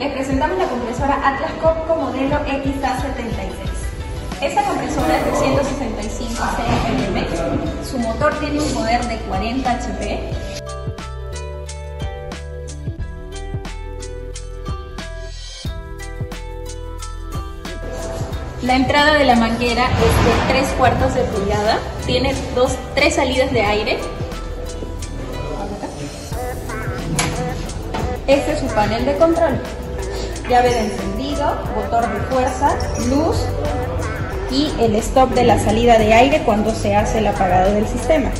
Les presentamos la compresora Atlas Copco modelo XA76. Esta compresora es de 165 CFM, su motor tiene un poder de 40 HP. La entrada de la manguera es de 3 cuartos de pulgada, tiene dos, tres salidas de aire. Este es su panel de control, llave de encendido, motor de fuerza, luz y el stop de la salida de aire cuando se hace el apagado del sistema.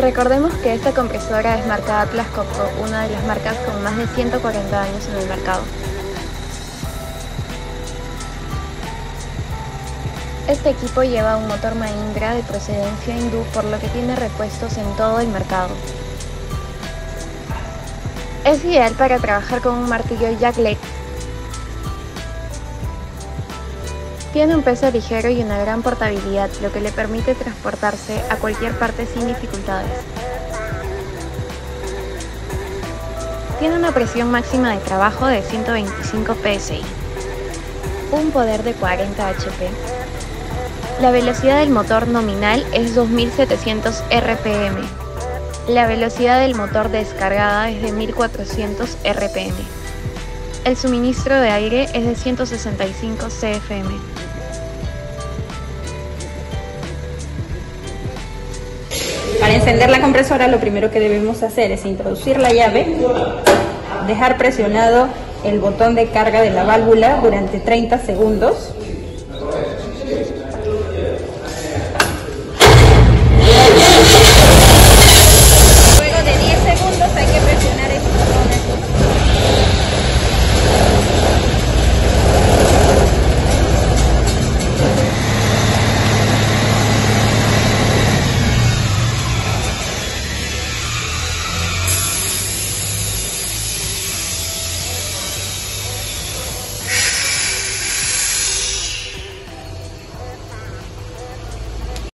Recordemos que esta compresora es marca Atlas Copco, una de las marcas con más de 140 años en el mercado. Este equipo lleva un motor Mahindra de procedencia hindú por lo que tiene repuestos en todo el mercado. Es ideal para trabajar con un martillo Jack Leg Tiene un peso ligero y una gran portabilidad, lo que le permite transportarse a cualquier parte sin dificultades. Tiene una presión máxima de trabajo de 125 psi, un poder de 40 HP. La velocidad del motor nominal es 2700 RPM. La velocidad del motor descargada es de 1400 RPM. El suministro de aire es de 165 CFM. Para encender la compresora lo primero que debemos hacer es introducir la llave, dejar presionado el botón de carga de la válvula durante 30 segundos